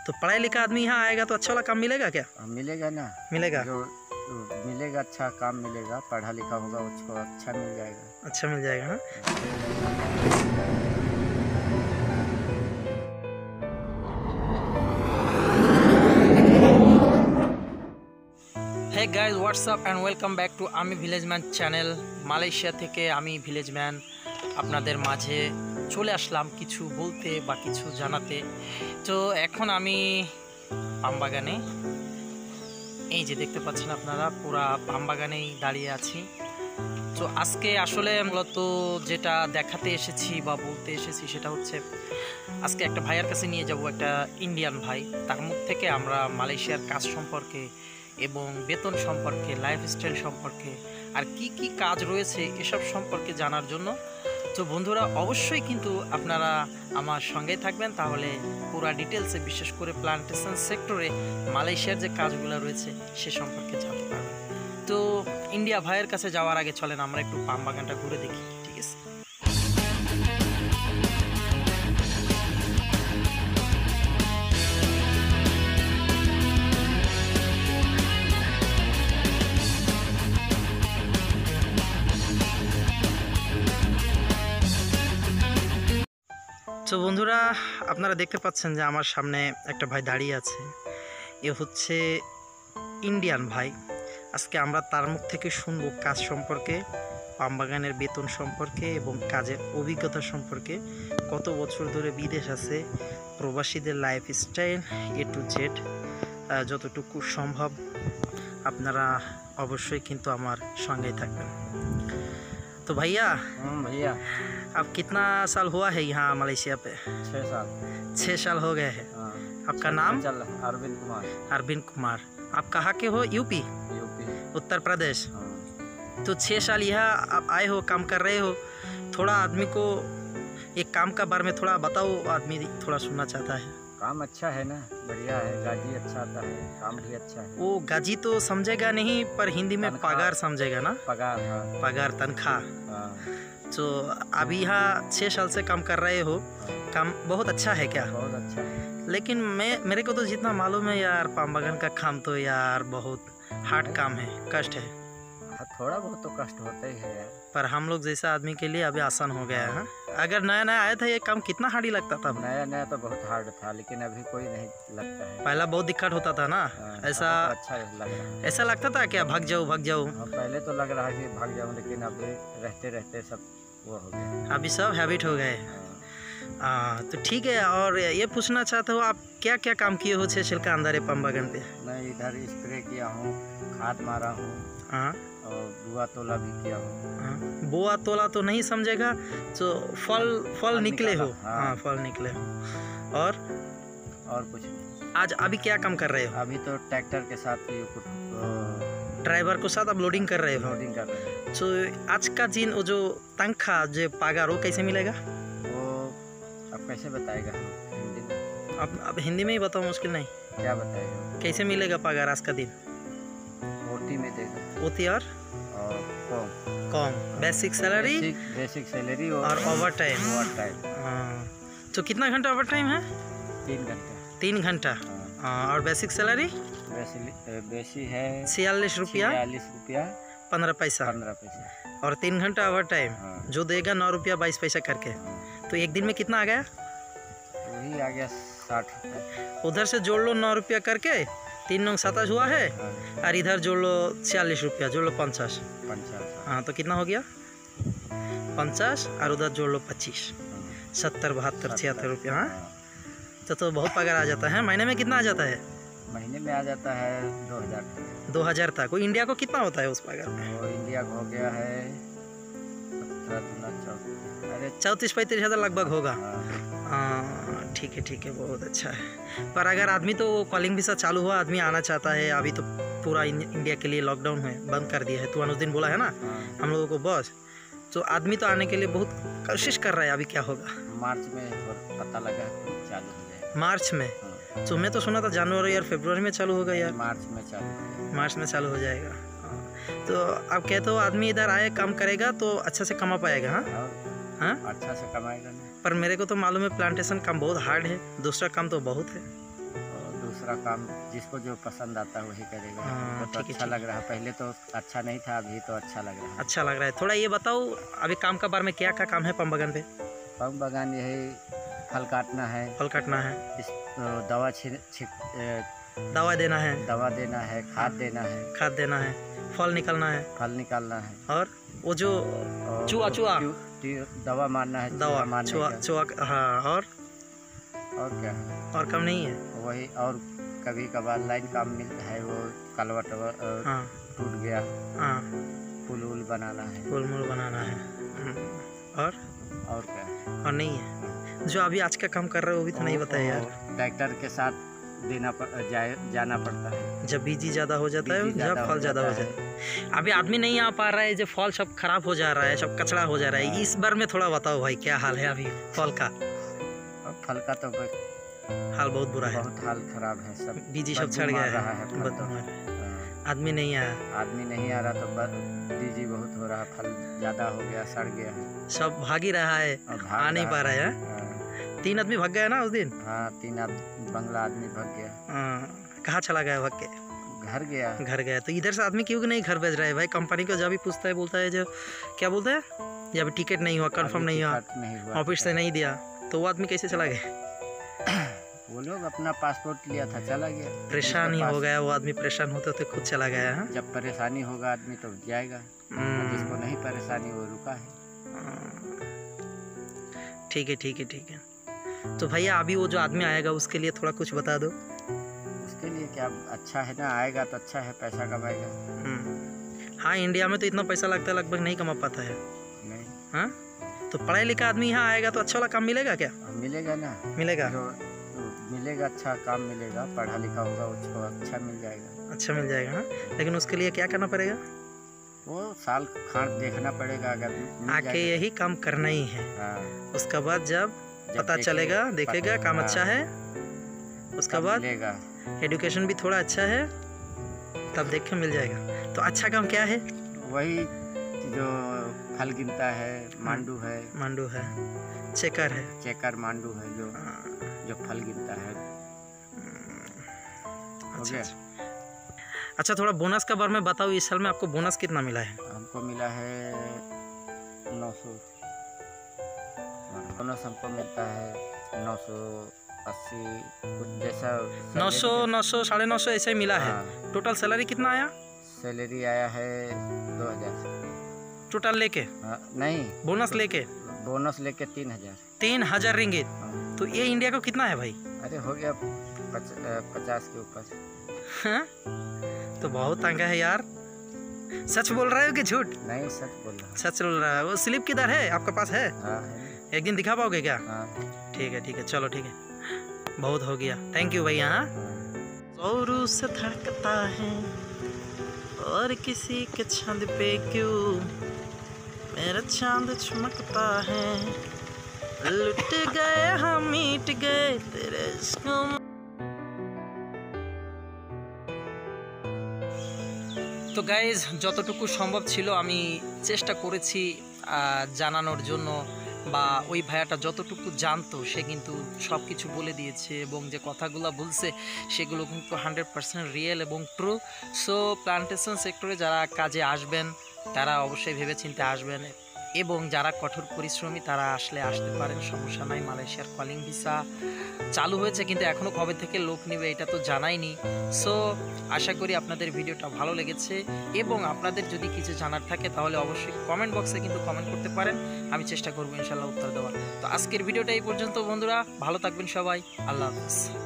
तो पढ़ाई लिखा आदमी यहाँ आएगा तो अच्छा वाला काम मिलेगा क्या हाँ, मिलेगा ना मिलेगा जो जो मिलेगा अच्छा काम मिलेगा पढ़ा लिखा होगा उसको अच्छा मिल जाएगा अच्छा मिल जाएगा हाँ hey guys WhatsApp and welcome back to আমি ভিলেজ ম্যান চ্যানেল মালয়েশিয়া থেকে আমি ভিলেজ ম্যান আপনাদের মাঝে চলে আসলাম কিছু বলতে বা কিছু জানাতে তো এখন আমি পামবাগানে এই যে দেখতে পাচ্ছেন আপনারা, পুরা পামবাগানেই দাঁড়িয়ে আছি। তো আজকে আসলে মূলত যেটা দেখাতে এসেছি বা বলতে এসেছি সেটা হচ্ছে, আজকে একটা ভাইয়ের কাছে নিয়ে যাব, একটা ইন্ডিয়ান ভাই। তার মুখ থেকে আমরা মালয়েশিয়ার কাজ সম্পর্কে এবং বেতন সম্পর্কে লাইফস্টাইল সম্পর্কে, আর কি কি কাজ রয়েছে এসব সম্পর্কে জানার জন্য তো বন্ধুরা, অবশ্যই কিন্তু আপনারা আমার সঙ্গে থাকবেন। তাহলে পুরো ডিটেলসে বিশেষ করে প্লান্টেশন সেক্টরে মালয়েশিয়ার যে কাজগুলো রয়েছে, সে সম্পর্কে জানতে পারবেন। তো ইন্ডিয়া ভাইয়ের কাছে যাওয়ার আগে চলেন, আমরা একটু পাম বাগানটা ঘুরে দেখি, ঠিক আছে? তো বন্ধুরা, আপনারা দেখতে পাচ্ছেন যে আমার সামনে একটা ভাই দাঁড়িয়ে আছে। এ হচ্ছে ইন্ডিয়ান ভাই। আজকে আমরা তার মুখ থেকে শুনব কাজ সম্পর্কে পামবাগানের বেতন সম্পর্কে এবং কাজের অভিজ্ঞতা সম্পর্কে। কত বছর ধরে বিদেশ আছে, প্রবাসীদের lifestyle A to Z যতটুকু সম্ভব আপনারা অবশ্যই কিন্তু আমার সঙ্গেই থাকবেন। तो भैया हम्म, भैया। अब कितना साल हुआ है यहाँ मलेशिया पे? छः साल। छः साल हो गए हैं। हाँ। आपका नाम? अरविंद कुमार। अरविंद कुमार। आप कहाँ के हो? यूपी? यूपी। उत्तर प्रदेश। हाँ। तो छः साल यहाँ आप आए हो काम कर रहे हो। थोड़ा आदमी को एक काम का बारे में थोड़ा बताओ आदमी थोड़ा सुनना चाहता है। काम अच्छा है ना? बढ़िया है गाजी अच्छा आता है काम भी अच्छा है। वो गाजी तो समझेगा नहीं पर हिंदी में पगार समझेगा ना? पगार हाँ। पगार तनख्वाह। हाँ। तो अभी यहाँ छः साल से काम कर रहे हो। काम बहुत अच्छा है क्या? बहुत अच्छा है। लेकिन मैं मेरे को तो जितना मालूम है यार पाम बगान का काम तो यार बहुत हार्ड काम है कष्ट हाँ, थोड़ा बहुत तो कष्ट होता ही है। यार पर हम लोग जैसे आदमी के लिए अभी आसान हो गया है हाँ? अगर नया नया आया था ये काम कितना हार्ड ही लगता था? नया नया तो बहुत हार्ड था लेकिन अभी कोई नहीं लगता है। पहला बहुत दिक्कत होता था ना? हाँ, ऐसा तो अच्छा लग रहा ऐसा लगता था क्या? भाग जाओ भाग हाँ, पहले तो लग रहा है कि भाग जाऊँ लेकिन अभी रहते रहते सब वो हो गया। अभी सब हैबिट हो गए। हाँ, हाँ तो ठीक है और ये पूछना चाहता हूँ आप क्या क्या काम किए हो छः साल अंदर है पामबागन पे? मैं इधर स्प्रे किया हूँ खाद मारा हूँ। हाँ। और बुआ तोला भी किया हूँ। हाँ बोआ तोला तो नहीं समझेगा तो फल फल निकले हो। हाँ। हाँ फल निकले हो। और? और कुछ आज अभी क्या काम कर रहे हो? अभी तो ट्रैक्टर के साथ ड्राइवर को साथ आप लोडिंग कर रहे हो? लोडिंग कर रहे हैं। तो आज का दिन वो जो तनख्वाह जो पगार वो कैसे मिलेगा? वो अब कैसे बताएगा हिंदी में? अब अब हिंदी में ही बताओ मुश्किल नहीं। क्या बताएगा? कैसे मिलेगा पगार आज का दिन? ओटी में देगा। ओती और? कम कम बेसिक सैलरी बेसिक सैलरी और ओवर टाइम ओवर टाइम हाँ। तो कितना घंटा ओवर टाइम है? तीन घंटे। तीन घंटा। हाँ, हाँ, और बेसिक सैलरी बेसी है छियालीस रुपया। छियालीस रुपया। पंद्रह पैसा। पंद्रह पैसे। और तीन घंटा ओवर टाइम हाँ। जो देगा नौ रुपया बाईस पैसा करके। हाँ। तो एक दिन में कितना आ गया? वही आ गया साठ रुपये। उधर से जोड़ लो नौ रुपया करके। तीन नौ सताश हुआ है? हाँ, और इधर जोड़ लो छियालीस रुपया जोड़ लो पचास। पंचास। हाँ तो कितना हो गया? पचास और उधर जोड़ लो पच्चीस। हाँ, सत्तर बहत्तर छिहत्तर रुपया हाँ। हाँ। तो तो बहुत पगार आ जाता है महीने में कितना आ जाता है? महीने में आ जाता है दो हज़ार दो हज़ार तक। इंडिया को कितना होता है उस पगार में? इंडिया को हो गया है अरे चौंतीस पैंतीस हज़ार लगभग होगा। हाँ, ठीक है ठीक है बहुत अच्छा है। पर अगर आदमी तो कॉलिंग भी वीसा चालू हुआ आदमी आना चाहता है। अभी तो पूरा इंडिया के लिए लॉकडाउन है बंद कर दिया है। तू अनुज दिन बोला है ना हाँ, हम लोगों को बॉस तो आदमी तो आने के लिए बहुत कोशिश कर रहा है अभी क्या होगा। मार्च में पता लगा चालू हो जाएगा मार्च में? हाँ, तो मैं तो सुना था जनवरी और फरवरी में चालू होगा यार। मार्च में चालू मार्च में चालू हो जाएगा। तो अब कहते हो आदमी इधर आए काम करेगा तो अच्छा से कमा पाएगा हाँ? हाँ। अच्छा से कमाएगा पर मेरे को तो मालूम है प्लांटेशन काम बहुत हार्ड है दूसरा काम तो बहुत है। दूसरा काम जिसको जो पसंद आता है वही करेगा। हाँ, हमको तो अच्छा लग रहा है। पहले तो अच्छा नहीं था अभी तो अच्छा लग रहा है। अच्छा लग रहा है। थोड़ा ये बताओ अभी काम का बारे में क्या क्या काम है पम बगन पे? पम बागान यही फल काटना है। फल काटना है। इस तो दवा छिड़ दवा देना है। दवा देना है खाद देना है। खाद देना है। फल निकलना है। फल निकालना है। और वो जो चूहा, चूहा। दवा मारना है दवा चूहा मारने चुआ चुआ हाँ और? और क्या? और कम नहीं है। वही और कभी कभार लाइन काम मिलता है वो कलवट हाँ। टूट गया। हाँ। पुल उल बनाना है। फूल मूल बनाना है। हम्म, और? और क्या? और नहीं है। जो अभी आज का काम कर रहे हो वो भी तो नहीं बताया यार। ट्रैक्टर के साथ देना जाए जाना पड़ता है। जब बीजी ज़्यादा हो जाता है जब फल ज़्यादा हो जाता है। अभी आदमी नहीं आ पा रहा है जो फल सब खराब हो जा रहा है सब कचड़ा हो जा रहा है हाँ। इस बार में थोड़ा बताओ भाई क्या हाल है अभी फल का? फल का तो हाल बहुत बुरा है। बहुत हाल खराब है सब बीजी सब छड़ गया है रहा है तो। है। आदमी नहीं आया। आदमी नहीं आ रहा तो बीजी बहुत हो रहा फल ज़्यादा हो गया सड़ गया है। सब भाग ही रहा है आ नहीं पा रहा है। हाँ, तीन आदमी भाग गया ना उस दिन? हाँ तीन आद बंगला आदमी भाग गया। हाँ, कहाँ चला गया भाग के? घर गया। घर गया तो इधर से आदमी क्यों नहीं घर भेज रहा है भाई? कंपनी को जब भी पूछता है बोलता है जो क्या बोलता है? जब टिकट नहीं हुआ कंफर्म नहीं हुआ टिकट नहीं हुआ। ऑफ़िस से नहीं दिया तो वो आदमी कैसे चला गया? वो लोग अपना पासपोर्ट लिया था चला गया। परेशान ही हो गया वो आदमी परेशान होते होते खुद चला गया है? जब परेशानी होगा आदमी तो जाएगा। जिसको नहीं परेशानी वो रुका है। ठीक है ठीक है ठीक है। तो भैया अभी वो जो आदमी आएगा उसके लिए थोड़ा कुछ बता दो। उसके लिए क्या अच्छा है ना आएगा तो अच्छा है पैसा कमाएगा। हम्म। हाँ इंडिया में तो इतना पैसा लगता है लगभग नहीं कमा पाता है। नहीं। हाँ? तो पढ़ा लिखा आदमी यहाँ आएगा तो अच्छा वाला काम मिलेगा क्या? मिलेगा ना। मिलेगा। जो मिलेगा अच्छा काम मिलेगा पढ़ा लिखा होगा उसको अच्छा मिल जाएगा। अच्छा मिल जाएगा हाँ? लेकिन उसके लिए क्या करना पड़ेगा? वो साल खाट देखना पड़ेगा अगर आके यही काम करना ही है। हाँ। उसके बाद जब पता चलेगा देखेगा काम हाँ, अच्छा है। उसके बाद एडुकेशन भी थोड़ा अच्छा है तब देख के मिल जाएगा। तो अच्छा काम क्या है? वही जो फल गिनता है मांडू है। मांडू है। चेकर है। चेकर मांडू है जो हाँ, जो फल गिनता है। अच्छा अच्छा। अच्छा थोड़ा बोनस का बारे में बताओ इस साल में आपको बोनस कितना मिला है? हमको मिला है नौ सौ। बोनस हमको मिलता है नौ सौ अस्सी कुछ जैसा नौ सौ नौ सौ साढ़े नौ सौ ऐसे ही मिला है। हाँ। टोटल सैलरी कितना आया? सैलरी आया है दो हज़ार। टोटल लेके? हाँ, नहीं। बोनस लेके? बोनस लेके तीन हज़ार। तीन हज़ार रिंगित हाँ, तो ये इंडिया को कितना है भाई? अरे हो गया पच, पचास के ऊपर। हाँ? तो बहुत तंगा है यार। सच बोल रहे हो कि झूठ? नहीं सच बोल रहा सच बोल रहा है। वो स्लिप किधर है? आपके पास है? हाँ है। एक दिन दिखा पाओगे क्या हाँ ठीक है ठीक है चलो ठीक है बहुत हो गया थैंक यू भैया हाँ हाँ। जोरू से धड़कता है और किसी के छंद पे क्यों मेरा चांद चमकता है लुट गए हम मिट गए तेरे इश्क में। তো গাইজ যতটুকু সম্ভব ছিল আমি চেষ্টা করেছি আহ, জানানোর জন্য বা ওই ভাইয়াটা যতটুকু জানতো, সে কিন্তু সব কিছু বলে দিয়েছে এবং যে কথাগুলো বলছে, সেগুলো কিন্তু হান্ড্রেড পার্সেন্ট রিয়েল এবং ট্রু। সো, প্লান্টেশন সেক্টরে যারা কাজে আসবেন, তারা অবশ্যই ভেবেচিন্তে আসবেন। এবং যারা কঠোর পরিশ্রমী, তারা আসলে আসতে পারেন, সমস্যা নাই। মালয়েশিয়ার কলিং ভিসা চালু হয়েছে, কিন্তু এখনও কবে থেকে লোক নেবে এটা তো জানাইনি। সো আশা করি আপনাদের ভিডিওটা ভালো লেগেছে এবং আপনাদের যদি কিছু জানার থাকে, তাহলে অবশ্যই কমেন্ট বক্সে কিন্তু কমেন্ট করতে পারেন। আমি চেষ্টা করব ইনশাল্লাহ উত্তর দেওয়ার। তো আজকের ভিডিওটা এই পর্যন্ত, বন্ধুরা। ভালো থাকবেন সবাই। আল্লাহ হাফিজ।